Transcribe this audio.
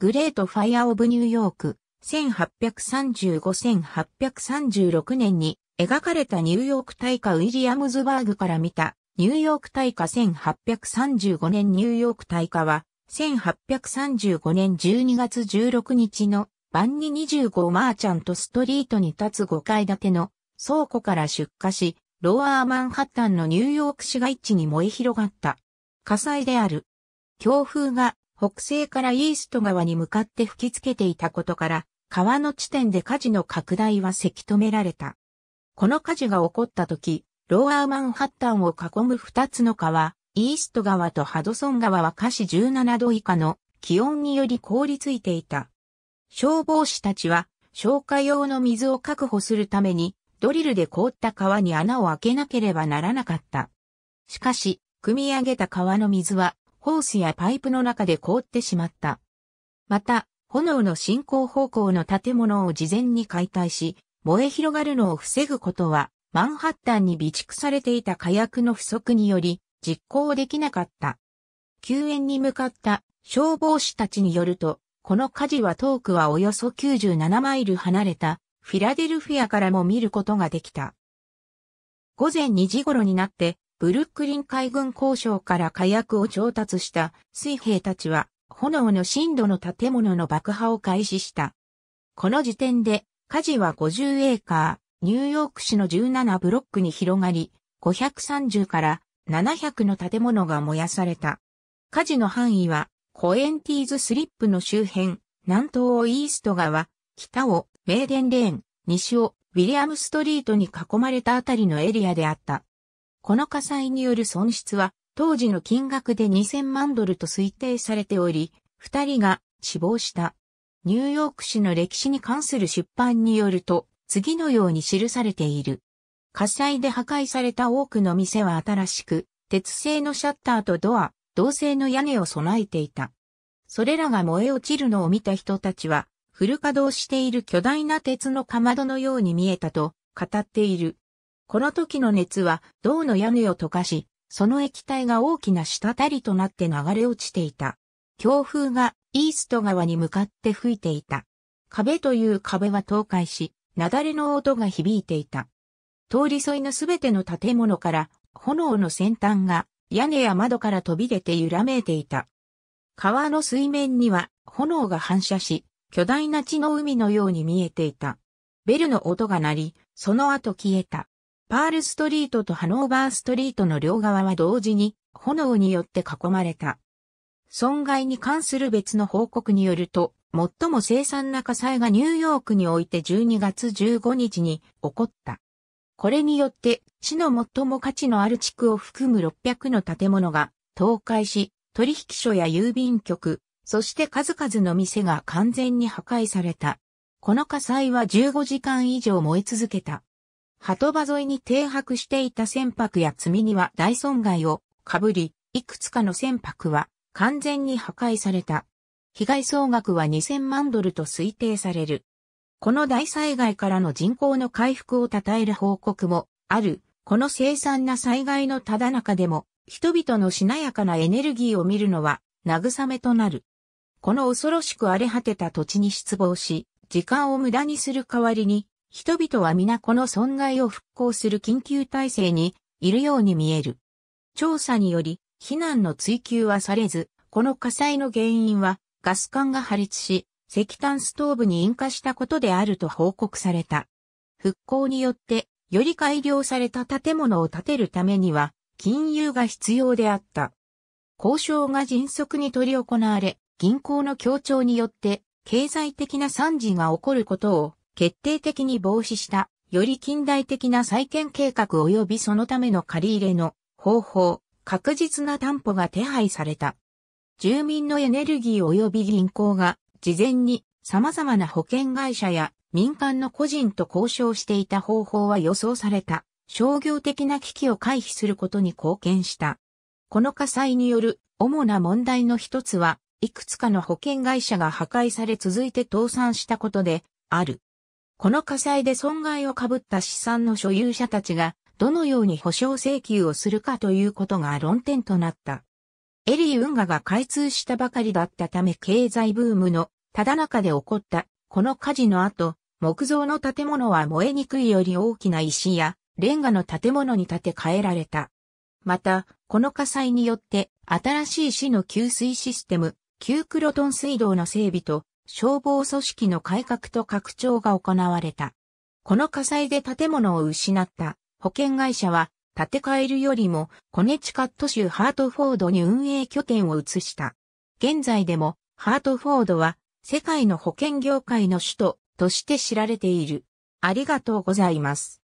グレートファイアオブニューヨーク、1835-1836年に描かれたニューヨーク大火ウィリアムズバーグから見たニューヨーク大火1835年ニューヨーク大火は1835年12月16日の晩に25マーチャントストリートに立つ5階建ての倉庫から出火し、ロアーマンハッタンのニューヨーク市街地に燃え広がった。火災である。強風が北西からイースト川に向かって吹きつけていたことから、川の地点で火事の拡大はせき止められた。この火事が起こった時、ローアーマンハッタンを囲む二つの川、イースト川とハドソン川は下肢17度以下の気温により凍りついていた。消防士たちは消火用の水を確保するためにドリルで凍った川に穴を開けなければならなかった。しかし、組み上げた川の水はホースやパイプの中で凍ってしまった。また、炎の進行方向の建物を事前に解体し、燃え広がるのを防ぐことは、マンハッタンに備蓄されていた火薬の不足により、実行できなかった。救援に向かった消防士たちによると、この火事は遠くはおよそ97マイル離れたフィラデルフィアからも見ることができた。午前2時頃になって、ブルックリン海軍交渉から火薬を調達した水兵たちは、炎の深度の建物の爆破を開始した。この時点で、火事は50エーカー、ニューヨーク市の17ブロックに広がり、530から700の建物が燃やされた。火事の範囲はコエンティーズスリップの周辺、南東をイースト側、北をメーデンレーン、西をウィリアムストリートに囲まれたあたりのエリアであった。この火災による損失は当時の金額で2000万ドルと推定されており、二人が死亡した。ニューヨーク市の歴史に関する出版によると、次のように記されている。火災で破壊された多くの店は新しく、鉄製のシャッターとドア、銅製の屋根を備えていた。それらが燃え落ちるのを見た人たちは、フル稼働している巨大な鉄のかまどのように見えたと語っている。この時の熱は銅の屋根を溶かし、その液体が大きな滴りとなって流れ落ちていた。強風がイースト川に向かって吹いていた。壁という壁は倒壊し、雪崩の音が響いていた。通り沿いのすべての建物から炎の先端が屋根や窓から飛び出て揺らめいていた。川の水面には炎が反射し、巨大な血の海のように見えていた。ベルの音が鳴り、その後消えた。パールストリートとハノーバーストリートの両側は同時に炎によって囲まれた。損害に関する別の報告によると、最も凄惨な火災がニューヨークにおいて12月15日に起こった。これによって市の最も価値のある地区を含む600の建物が倒壊し、取引所や郵便局、そして数々の店が完全に破壊された。この火災は15時間以上燃え続けた。鳩場沿いに停泊していた船舶や積み荷は大損害を被り、いくつかの船舶は完全に破壊された。被害総額は2000万ドルと推定される。この大災害からの人口の回復を称える報告もある。この凄惨な災害のただ中でも、人々のしなやかなエネルギーを見るのは、慰めとなる。この恐ろしく荒れ果てた土地に失望し、時間を無駄にする代わりに、人々は皆この損害を復興する緊急体制にいるように見える。調査により、避難の追求はされず、この火災の原因は、ガス管が破裂し、石炭ストーブに引火したことであると報告された。復興によって、より改良された建物を建てるためには、金融が必要であった。交渉が迅速に取り行われ、銀行の協調によって、経済的な惨事が起こることを決定的に防止した、より近代的な再建計画及びそのための借り入れの方法、確実な担保が手配された。住民のエネルギー及び銀行が事前に様々な保険会社や民間の個人と交渉していた方法は予想された商業的な危機を回避することに貢献した。この火災による主な問題の一つは、いくつかの保険会社が破壊され続いて倒産したことである。この火災で損害を被った資産の所有者たちがどのように保証請求をするかということが論点となった。エリー運河が開通したばかりだったため経済ブームのただ中で起こったこの火事の後、木造の建物は燃えにくいより大きな石やレンガの建物に建て替えられた。また、この火災によって新しい市の給水システム、旧クロトン水道の整備と消防組織の改革と拡張が行われた。この火災で建物を失った保険会社は建て替えるよりもコネチカット州ハートフォードに運営拠点を移した。現在でもハートフォードは世界の保険業界の首都として知られている。ありがとうございます。